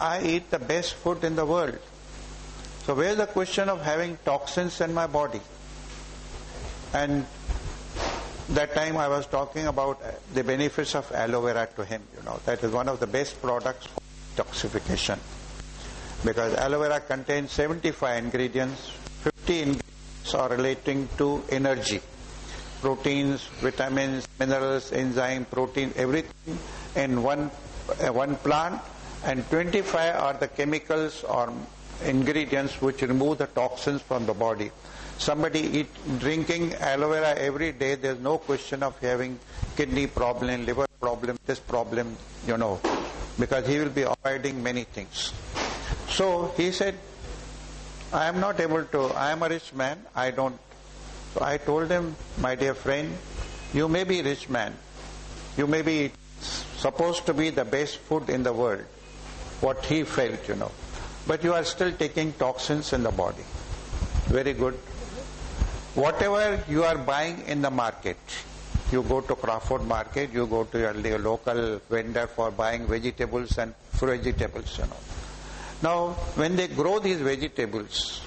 I eat the best food in the world. So where's the question of having toxins in my body? And that time I was talking about the benefits of aloe vera to him. You know, that is one of the best products for detoxification. Because aloe vera contains 75 ingredients, 50 ingredients are relating to energy. Proteins, vitamins, minerals, enzyme, protein, everything in one, uh, one plant and 25 are the chemicals or ingredients which remove the toxins from the body. Somebody eat, drinking aloe vera every day, there's no question of having kidney problem, liver problem, this problem, you know, because he will be avoiding many things. So he said, I am not able to, I am a rich man, I don't. So I told him, my dear friend, you may be rich man, you may be supposed to be the best food in the world, what he felt, you know. But you are still taking toxins in the body. Very good. Whatever you are buying in the market, you go to Crawford Market, you go to your local vendor for buying vegetables and vegetables, you know. Now, when they grow these vegetables,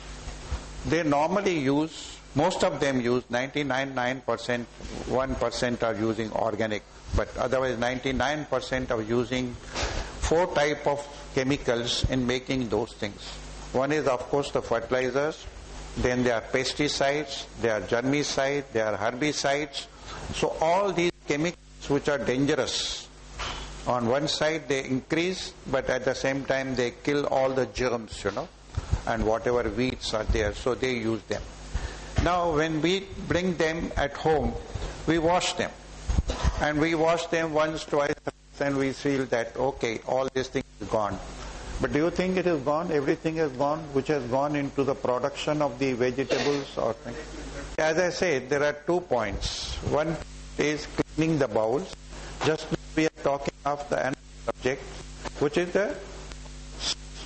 they normally use, most of them use 99.9%, 1% are using organic, but otherwise 99% are using four type of chemicals in making those things. One is of course the fertilizers, then there are pesticides, there are germicides, there are herbicides. So all these chemicals which are dangerous, on one side they increase, but at the same time they kill all the germs, you know, and whatever weeds are there, so they use them. Now when we bring them at home, we wash them. And we wash them once, twice, and we feel that, okay, all these things are gone. But do you think it is gone? Everything is gone, which has gone into the production of the vegetables or things? As I said, there are two points. One is cleaning the bowels. Just we are talking of the subject, which is the,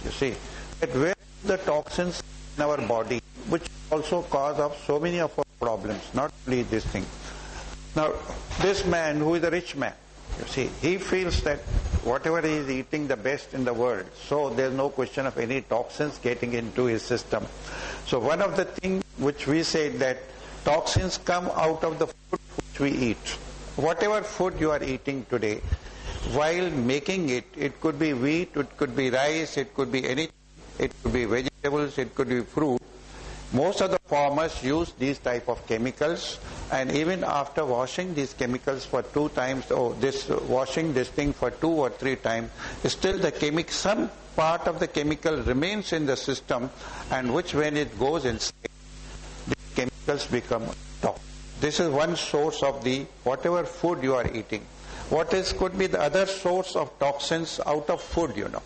you see, that where the toxins in our body, which also cause of so many of our problems, not only this thing. Now, this man who is a rich man, you see, he feels that whatever he is eating the best in the world, so there's no question of any toxins getting into his system. So one of the things which we say that toxins come out of the food which we eat. Whatever food you are eating today, while making it, it could be wheat, it could be rice, it could be anything, it could be vegetables, it could be fruit. Most of the farmers use these type of chemicals and even after washing these chemicals for two times, or this washing this thing for two or three times, still the chemical, some part of the chemical remains in the system and which when it goes inside, the chemicals become toxic. This is one source of the, whatever food you are eating. What is, could be the other source of toxins out of food, you know.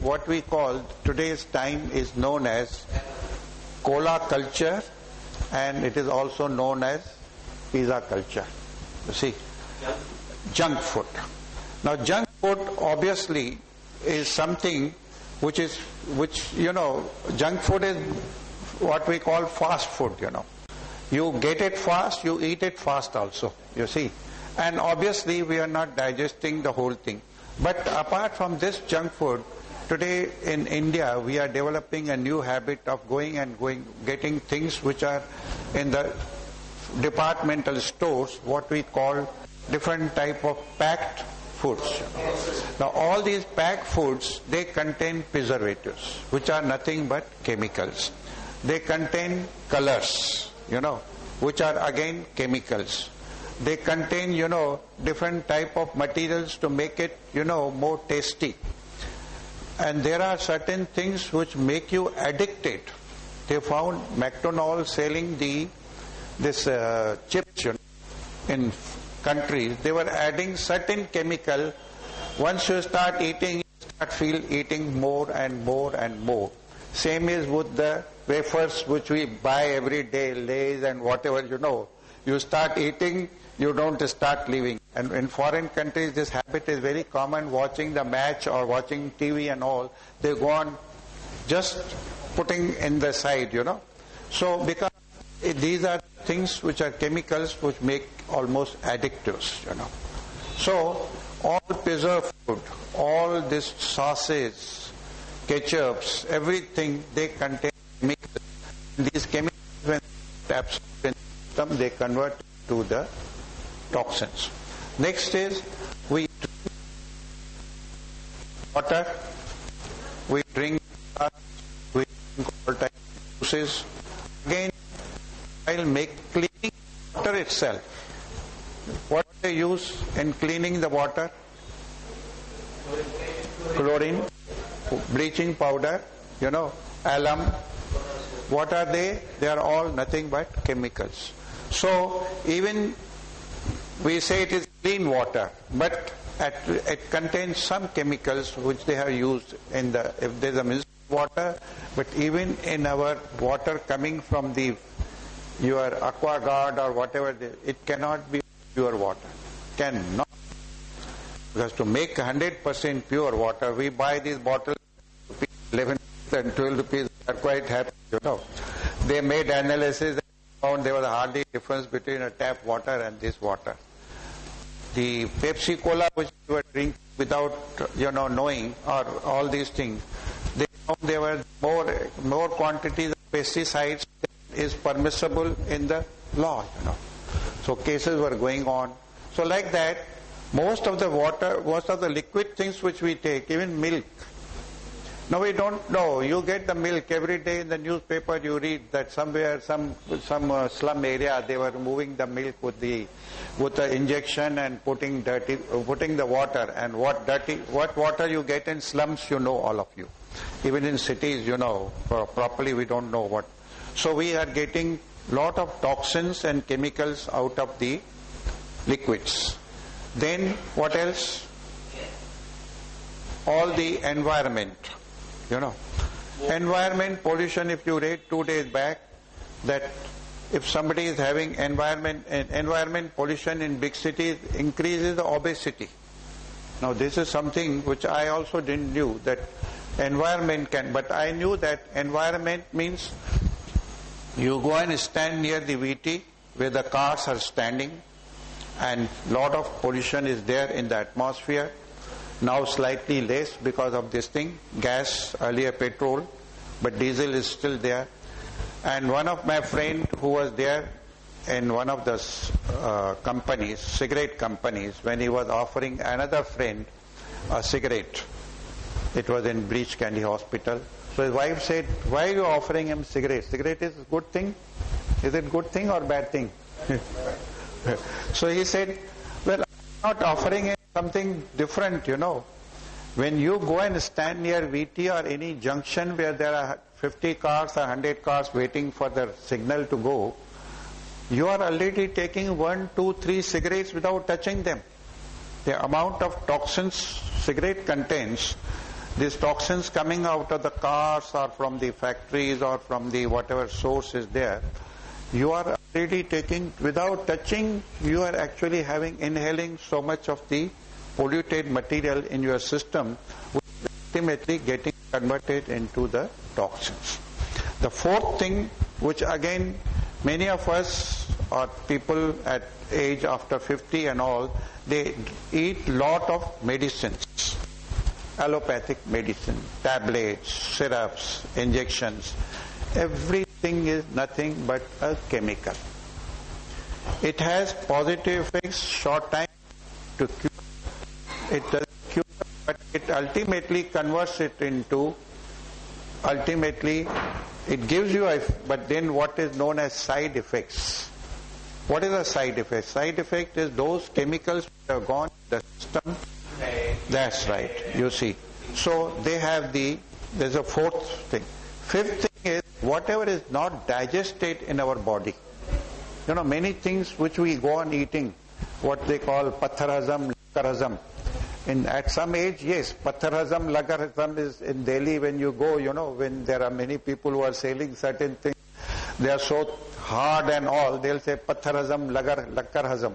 What we call today's time is known as cola culture and it is also known as pizza culture. You see, junk food. Now, junk food obviously is something which is, which, you know, junk food is what we call fast food, you know. You get it fast, you eat it fast also, you see. And obviously we are not digesting the whole thing. But apart from this junk food, Today in India, we are developing a new habit of going and going, getting things which are in the departmental stores, what we call different type of packed foods. Now all these packed foods, they contain preservatives, which are nothing but chemicals. They contain colors, you know, which are again chemicals. They contain, you know, different type of materials to make it, you know, more tasty and there are certain things which make you addicted. They found McDonald's selling the this uh, chips in countries. They were adding certain chemical. Once you start eating, you start feel eating more and more and more. Same is with the wafers which we buy every day, Lay's and whatever you know. You start eating, you don't start living. And in foreign countries, this habit is very common, watching the match or watching TV and all. They go on just putting in the side, you know. So because these are things which are chemicals which make almost addictives, you know. So all preserved food, all this sauces, ketchups, everything, they contain chemicals. These chemicals, when absorbed system, they convert to the toxins. Next is we drink water, we drink we drink all types of juices. Again, I'll make cleaning water itself. What they use in cleaning the water? Chlorine, bleaching powder, you know, alum. What are they? They are all nothing but chemicals. So even we say it is clean water, but at, it contains some chemicals which they have used in the, if there is a municipal water, but even in our water coming from the your aqua guard or whatever, it cannot be pure water. Cannot. Because to make 100% pure water, we buy these bottles, 11 and 12 rupees, are quite happy, you know. They made analysis found there was hardly difference between a tap water and this water. The Pepsi Cola which we were drinking without, you know, knowing, or all these things, they found there were more, more quantities of pesticides is permissible in the law, you know. So cases were going on. So like that, most of the water, most of the liquid things which we take, even milk. Now we don't know. You get the milk every day in the newspaper. You read that somewhere, some some uh, slum area, they were moving the milk with the with the injection and putting dirty, uh, putting the water. And what dirty, what water you get in slums, you know all of you. Even in cities, you know properly. We don't know what. So we are getting lot of toxins and chemicals out of the liquids. Then what else? All the environment, you know. Environment pollution, if you read two days back, that if somebody is having environment environment pollution in big cities increases the obesity. Now this is something which I also didn't knew that environment can, but I knew that environment means you go and stand near the VT where the cars are standing and lot of pollution is there in the atmosphere. Now slightly less because of this thing. Gas, earlier petrol, but diesel is still there. And one of my friend who was there in one of the uh, companies, cigarette companies, when he was offering another friend a cigarette, it was in Breach Candy Hospital. So his wife said, why are you offering him cigarette? Cigarette is a good thing? Is it good thing or bad thing? so he said, well, I'm not offering him something different, you know. When you go and stand near VT or any junction where there are 50 cars or 100 cars waiting for the signal to go, you are already taking one, two, three cigarettes without touching them. The amount of toxins cigarette contains, these toxins coming out of the cars or from the factories or from the whatever source is there, you are already taking, without touching, you are actually having, inhaling so much of the polluted material in your system, which is ultimately getting converted into the toxins. The fourth thing, which again, many of us or people at age after 50 and all, they eat lot of medicines, allopathic medicine, tablets, syrups, injections. Everything is nothing but a chemical. It has positive effects short time to cure. It does cure, but it ultimately converts it into, ultimately, it gives you a, but then what is known as side effects. What is a side effect? Side effect is those chemicals which have gone the system. That's right, you see. So they have the, there's a fourth thing. Fifth thing is whatever is not digested in our body. You know, many things which we go on eating, what they call patharhazam, lakarhazam. In, at some age, yes, patharhazam, lakarhazam is in Delhi when you go, you know, when there are many people who are selling certain things, they are so hard and all, they'll say patharhazam, lagar, lakarhazam.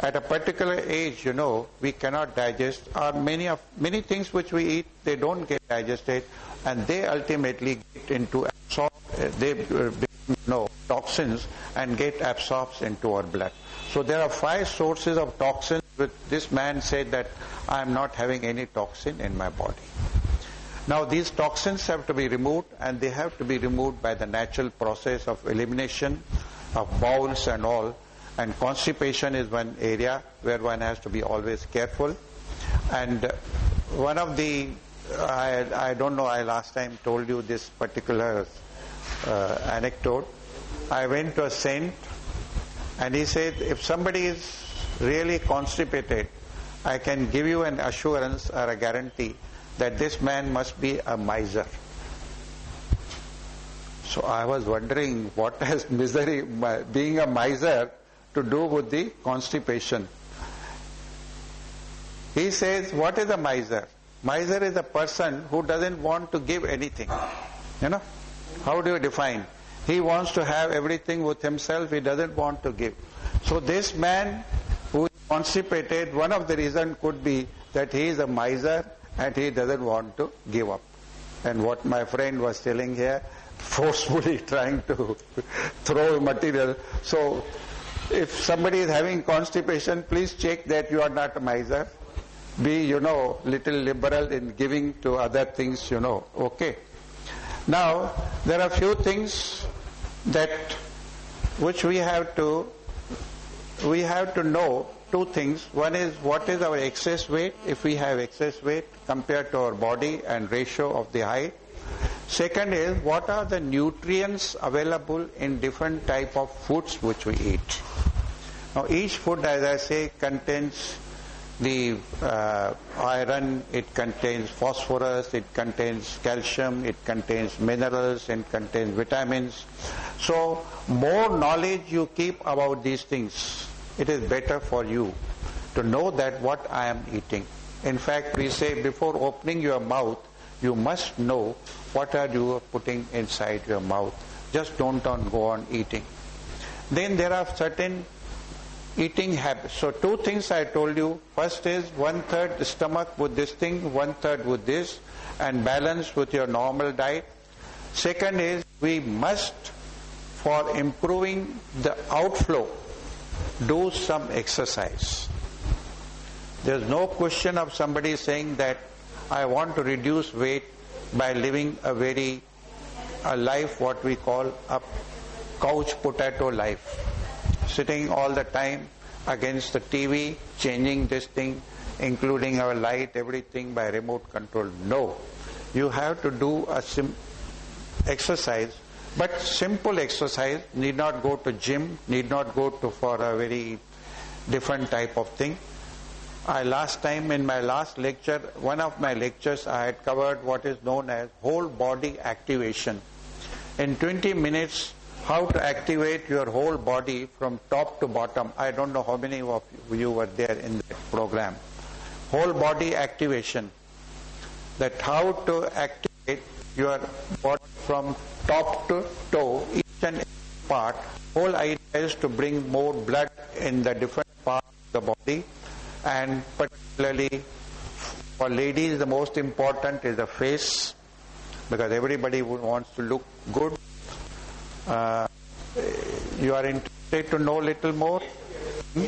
At a particular age, you know, we cannot digest, or many of many things which we eat, they don't get digested, and they ultimately get into absorb, they uh, you know, toxins and get absorbed into our blood. So there are five sources of toxins. Which this man said that I am not having any toxin in my body. Now these toxins have to be removed and they have to be removed by the natural process of elimination of bowels and all. And constipation is one area where one has to be always careful. And one of the, I, I don't know, I last time told you this particular uh, anecdote. I went to a saint and he said, if somebody is really constipated, I can give you an assurance or a guarantee that this man must be a miser. So I was wondering what has misery, being a miser, to do with the constipation. He says, what is a miser? Miser is a person who doesn't want to give anything. You know? How do you define? He wants to have everything with himself, he doesn't want to give. So this man constipated, one of the reasons could be that he is a miser and he doesn't want to give up. And what my friend was telling here, forcefully trying to throw material. So if somebody is having constipation, please check that you are not a miser. Be, you know, little liberal in giving to other things, you know. Okay. Now, there are few things that which we have to we have to know two things. One is what is our excess weight, if we have excess weight compared to our body and ratio of the height. Second is what are the nutrients available in different type of foods which we eat. Now each food, as I say, contains the uh, iron, it contains phosphorus, it contains calcium, it contains minerals, it contains vitamins. So more knowledge you keep about these things, it is better for you to know that what I am eating. In fact, we say before opening your mouth, you must know what are you putting inside your mouth. Just don't go on eating. Then there are certain eating habits. So two things I told you. First is one third stomach with this thing, one third with this, and balance with your normal diet. Second is we must, for improving the outflow, do some exercise. There's no question of somebody saying that I want to reduce weight by living a very a life what we call a couch potato life. Sitting all the time against the TV, changing this thing, including our light, everything by remote control. No. You have to do a sim- exercise but simple exercise, need not go to gym, need not go to for a very different type of thing. I last time in my last lecture, one of my lectures I had covered what is known as whole body activation. In 20 minutes, how to activate your whole body from top to bottom. I don't know how many of you were there in that program. Whole body activation. That how to activate your body from top to toe, each and every part. Whole idea is to bring more blood in the different parts of the body and particularly for ladies the most important is the face because everybody wants to look good. Uh, you are interested to know little more? Hmm?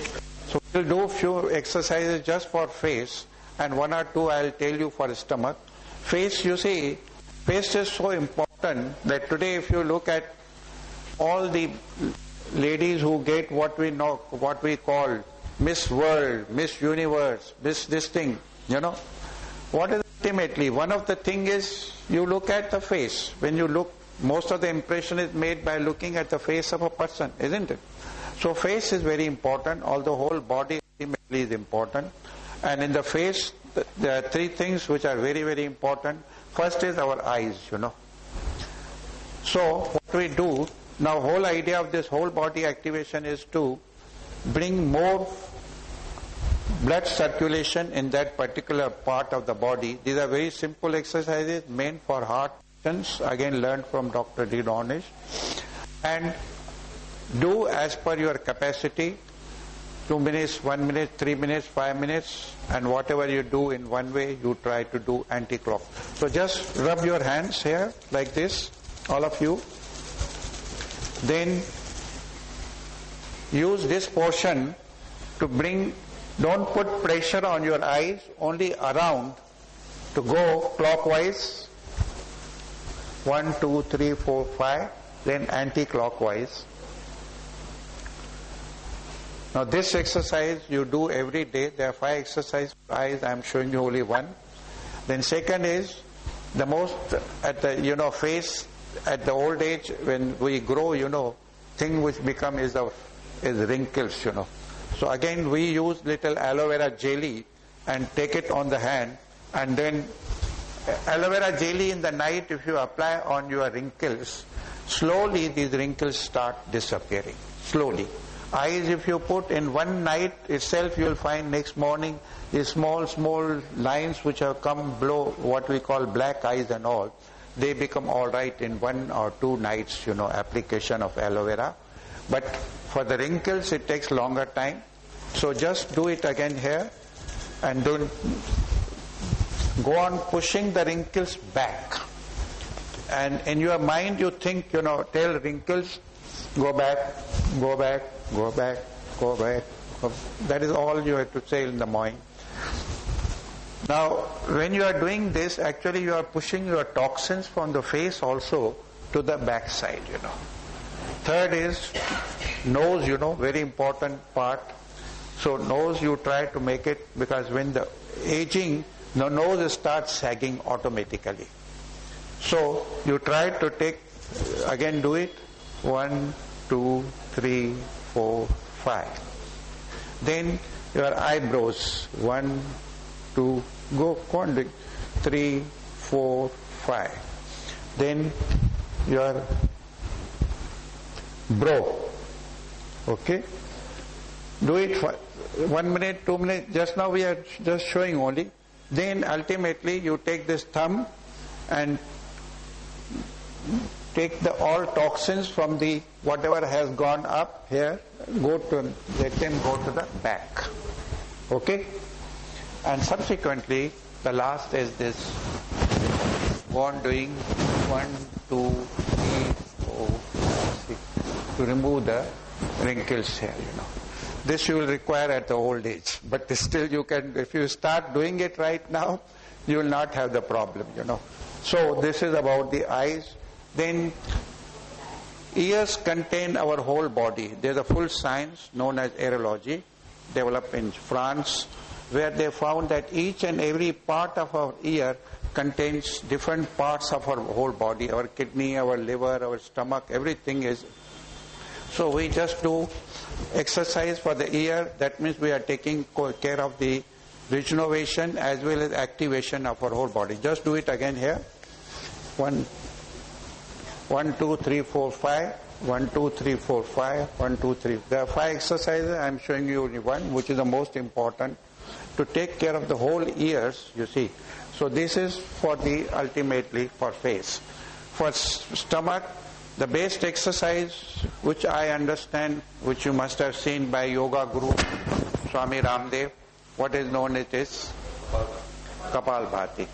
So we'll do few exercises just for face and one or two I'll tell you for stomach. Face, you see, face is so important that today if you look at all the ladies who get what we know, what we call Miss World, Miss Universe, Miss this thing, you know. What is ultimately? One of the thing is you look at the face. When you look, most of the impression is made by looking at the face of a person, isn't it? So face is very important, although whole body ultimately is important. And in the face, there are three things which are very, very important. First is our eyes, you know. So what we do, now whole idea of this whole body activation is to bring more blood circulation in that particular part of the body. These are very simple exercises meant for heart patients, again learned from Dr. Dean Ornish. And do as per your capacity, two minutes, one minute, three minutes, five minutes, and whatever you do in one way, you try to do anti-clock. So just rub your hands here like this, all of you. Then use this portion to bring don't put pressure on your eyes, only around to go clockwise One, two, three, four, five, then anti-clockwise. Now this exercise you do every day. There are five exercises. I'm showing you only one. Then second is the most at the you know face at the old age when we grow, you know, thing which become is the is wrinkles, you know. So again we use little aloe vera jelly and take it on the hand and then aloe vera jelly in the night if you apply on your wrinkles, slowly these wrinkles start disappearing. Slowly. Eyes if you put in one night itself you will find next morning these small small lines which have come below what we call black eyes and all. They become all right in one or two nights you know application of aloe vera. But for the wrinkles it takes longer time. So just do it again here and don't go on pushing the wrinkles back. And in your mind you think you know tell wrinkles go back go back go back go back. That is all you have to say in the morning now when you are doing this actually you are pushing your toxins from the face also to the back side you know. Third is nose you know very important part. So nose you try to make it because when the aging the nose starts sagging automatically. So you try to take again do it one, two, three, four, five. Then your eyebrows. One, two, go on. Three, four, five. Then your brow. Okay? Do it for one minute, two minutes. Just now we are just showing only. Then ultimately you take this thumb and take the all toxins from the whatever has gone up here, go to let them go to the back. Okay? And subsequently the last is this one on doing one, two, three, four, six to remove the wrinkles here, you know. This you will require at the old age. But still you can if you start doing it right now, you will not have the problem, you know. So this is about the eyes then ears contain our whole body. There's a full science known as aerology developed in France where they found that each and every part of our ear contains different parts of our whole body, our kidney, our liver, our stomach, everything is. So we just do exercise for the ear. That means we are taking care of the regeneration as well as activation of our whole body. Just do it again here. One, 1, 2, 3, 4, 5. 1, 2, 3, 4, 5. 1, 2, 3. There are five exercises. I am showing you only one, which is the most important. To take care of the whole ears, you see. So this is for the ultimately for face. For stomach, the best exercise which I understand, which you must have seen by yoga guru Swami Ramdev, what is known as is Kapal Bhati.